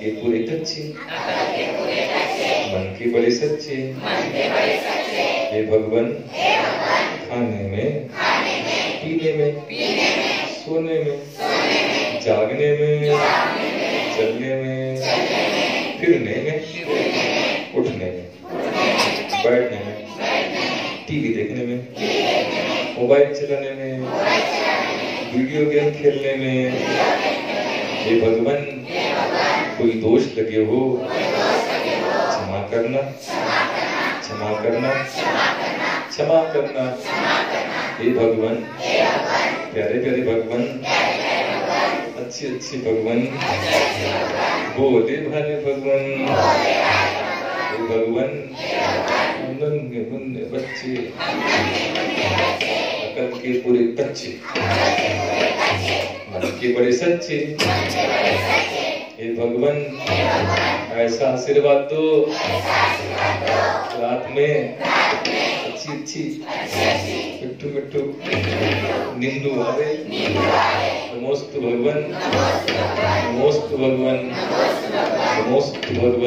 के पूरे कच्चे। मन के बड़े सच्चे। हे भगवान, खाने में, पीने में, सोने में, जागने में, चलने में, फिरने में, उठने में, बैठने में, टीवी देखने में, मोबाइल चलाने में, वीडियो गेम खेलने में। हे भगवान कोई दोष लगे हो, क्षमा करना क्षमा करना क्षमा करना। हे भगवान, प्यारे प्यारे भगवान, अच्छे अच्छे भगवान बोले भाले भगवान भगवान नन्हे मुन्ने बच्चे, अकल के पूरे कच्चे, मन के बड़े सच्चे हे भगवान, ऐसा आशीर्वाद दो। रात में अच्छी अच्छी मिट्टू मिट्टू निंदू आवे। मोस्त भगवान मोस्त भगवान मोस्त भगवान।